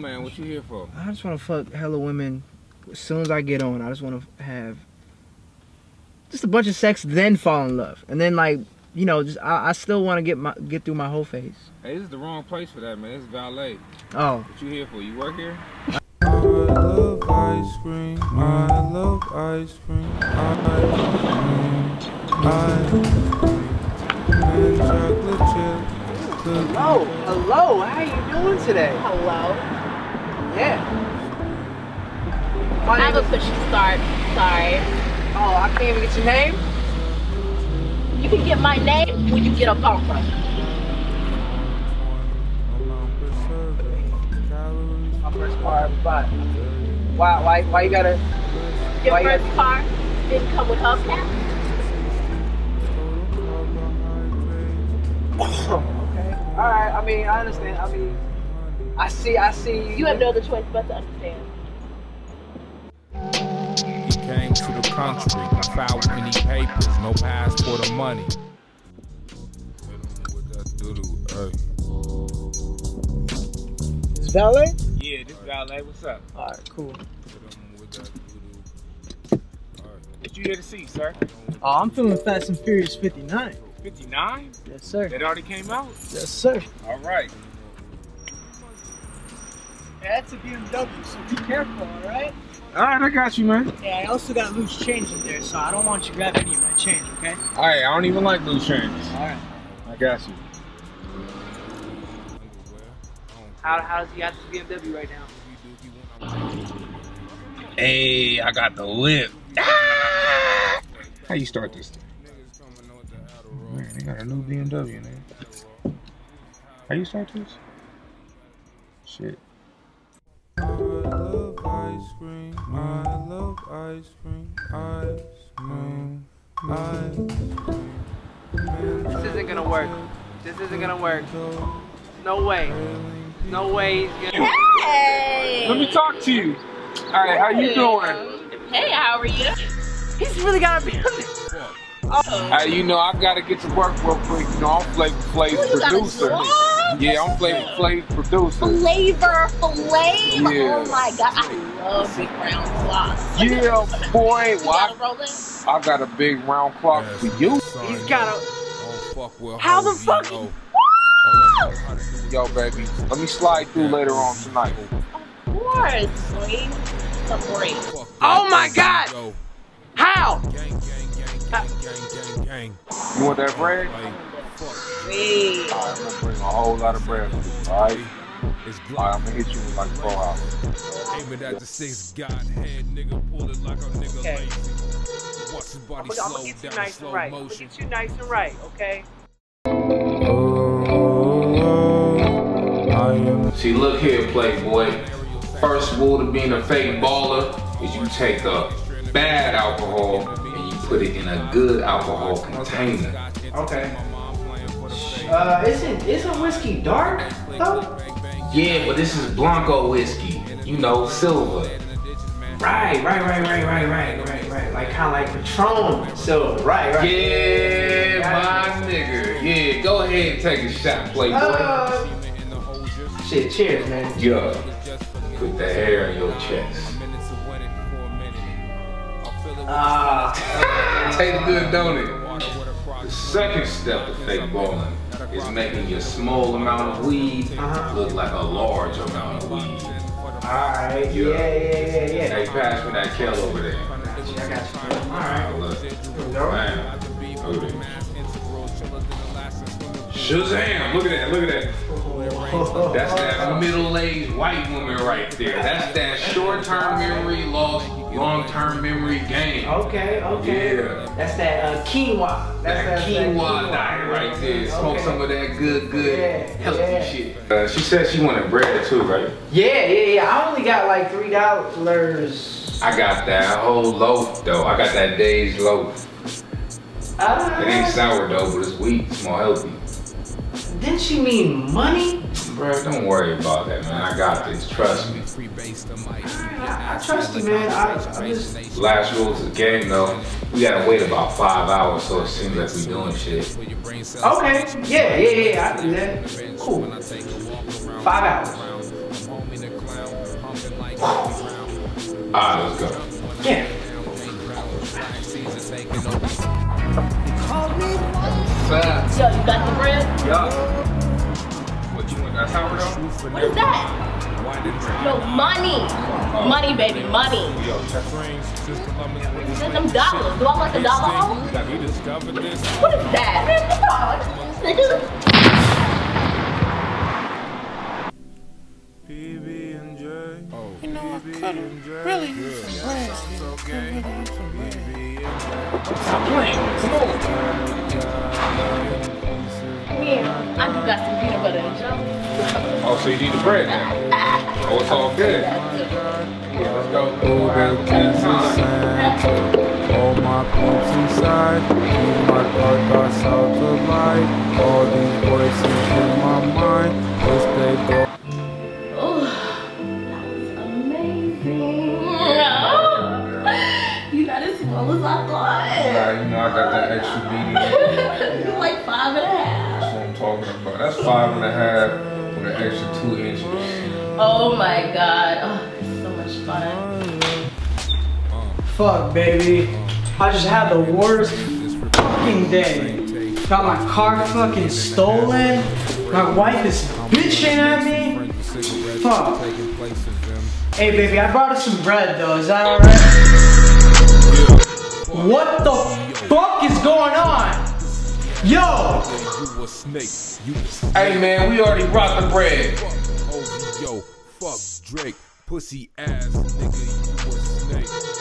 Man, what you here for? I just want to fuck hella women as soon as I get on. I just want to have just a bunch of sex, then fall in love, and then like you know, just I, I still want to get my get through my whole phase. Hey, this is the wrong place for that, man. This is valet. Oh, What you here for? You work here? I love ice cream. I love ice cream. Ice cream. Ice cream. And chocolate chip. hello, hello. How you doing today? Hello. Yeah. I have a pushy start. Sorry. oh, I can't even get your name. You can get my name when you get a bumper. Amount per serving. Calories. My first car bought. Why, why, why you gotta? Your Why you first gotta- car didn't come with hubcap. Total okay. All right. I mean, I understand. I mean, I see. I see. You have no other choice but to understand. He came to the country, no file with any papers, no passport or money. Hit 'em with that doodoo, hey. Is valet? Yeah, this valet. What's up? All right. Cool. Hit 'em with. What you here to see, sir? Oh, I'm feeling Fast and Furious 59. 59? Yes, sir. That already came out? Yes, sir. All right. That's a BMW, so be careful, all right? All right, I got you, man. Yeah, I also got loose change in there, so I don't want you grabbing any of my change, okay? All right, I don't even like loose changes. All right. I got you. How, how does he have the BMW right now? Hey, I got the whip. Ah! How you start this thing? Man, they got a new BMW, man. How you start this? Shit. I love ice cream. I love ice cream. Ice cream. Ice cream. This isn't gonna work. This isn't gonna work. No way. No way. Hey. Let me talk to you. All right, how you doing? Hey, how are you? He's really gotta be. Hey, you know, I gotta get to work real quick. You know, I'm Flavor Flav's Ooh, you got producer. job? Yeah, I'm Flavor Flav's producer. Flavor, flavor. Yeah. Oh my god, I love big round clocks. Yeah, boy. You Well, got I, a rolling? I got a big round clock for you. He's gotta. Oh, fuck with How the hoes, fuck you he- know. All I know how to do is Yo, baby, let me slide through later on tonight. Of course, sweet. Some break. fuck Oh with my hoes, God! yo. How? Gang, gang, gang. You want that bread? Like, Sweet. Alright, I'm gonna bring a whole lot of bread alright? it's Alright, Glock. I'm gonna hit you in like four hours. Aiming at the six god head, nigga. Pull it like a nigga Okay. lazy. Watch his I'm body gonna, I'm slow gonna get you down, nice slow and right. I'm gonna get you nice and right, okay? Oh, I am See, look here, Playboy. First rule to being a fake baller is you take a bad alcohol and you put it in a good alcohol container. Okay. Uh, isn't isn't whiskey dark though? Yeah, but this is Blanco whiskey. You know, silver. Right, right, right, right, right, right, right, right. Like kind of like Patron silver. Right, right. Yeah, my nigga. Yeah, go ahead and take a shot, Playboy. Uh, shit, cheers, man. Yeah. Put the hair on your chest. Ah, Tastes good, don't it? The second step to fake balling is making your small amount of weed Uh-huh. look like a large amount of weed. alright. Yeah, yeah, yeah, yeah. Hey, pass me that kill over there. I got you. I got you. Alright. look. Here we go. Man. Look at that. Shazam! Look at that, look at that. That's that middle-aged white woman right there. That's that short-term memory lost, long-term memory gain. Okay, okay. Yeah. That's that uh, quinoa. That's That quinoa diet right there. Smoke Okay. some of that good, good, Yeah, healthy yeah. shit. Uh, she said she wanted bread too, right? Yeah, yeah, yeah. I only got like three dollars. I got that whole loaf though. I got that day's loaf. It ain't Uh, sourdough, but it's wheat. It's more healthy. didn't she mean money? Bro, don't worry about that, man. I got this. Trust me. I, I trust you, man. I, I just. Last rule to the game though, we gotta wait about five hours so it seems like we doing shit. Okay. Yeah, yeah, yeah. I do that. Cool. Five hours. Ah, let's go. Yeah. Yo, you got the bread? What you want? That sourdough? What is that? No, money. Money, baby, money. Yo, check. Send them dollars. Do I want the dollar home? You discovered this? What is that? Man, know, really use some bread. Could really use some bread. Stop playing. Come on. Yeah, I do got some peanut butter and jelly. Oh, so you need the bread now? Oh, it's all good. Yeah, let's go. All the kids is Santa. All my peeps inside. Keep my dark thoughts out of light. All these voices in my mind. Wish they go. Thought. You know I got that extra medium. You're like five and a half. That's what I'm talking about. That's five and a half with an extra two inches. Oh my god. Oh, this is so much fun. Fuck, baby. I just had the worst fucking day. Got my car fucking stolen. My wife is bitching at me. Fuck. Hey, baby, I brought us some bread though. Is that alright? What the fuck is going on? Yo! You a snake. You a Hey man, we already brought the bread. Oh, yo, fuck Drake. Pussy ass nigga, you a snake.